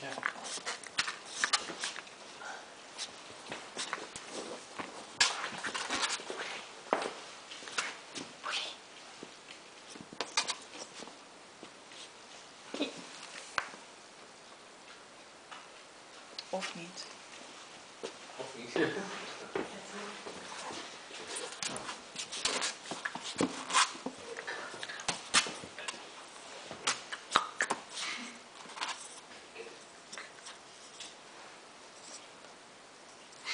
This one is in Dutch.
Ja. Of niet. Of niet.